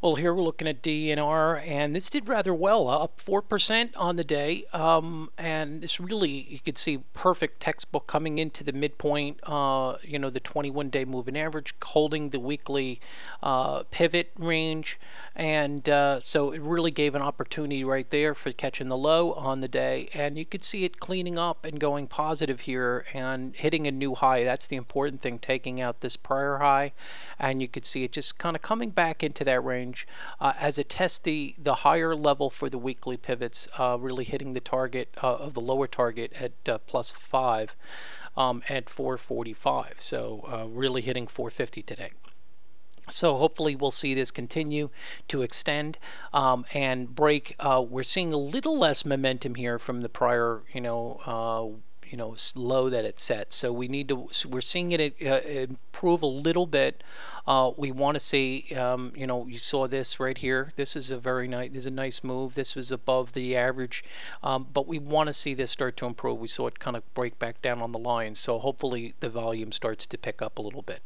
Well, here we're looking at DNR, and this did rather well, up 4% on the day. Um, and this really, you could see perfect textbook coming into the midpoint, uh, you know, the 21 day moving average, holding the weekly uh, pivot range. And uh, so it really gave an opportunity right there for catching the low on the day. And you could see it cleaning up and going positive here and hitting a new high. That's the important thing, taking out this prior high. And you could see it just kind of coming back into that range range uh, as it tests the, the higher level for the weekly pivots, uh, really hitting the target uh, of the lower target at uh, plus 5 um, at 445. So uh, really hitting 450 today. So hopefully we'll see this continue to extend um, and break. We're seeing a little less momentum here from the prior, you know, you know, low that it set. So we need to. We're seeing it uh, improve a little bit uh, we want to see, um, you know, you saw this right here. This is a very nice, this is a nice move. This was above the average, um, but we want to see this start to improve. We saw it kind of break back down on the line, so hopefully the volume starts to pick up a little bit.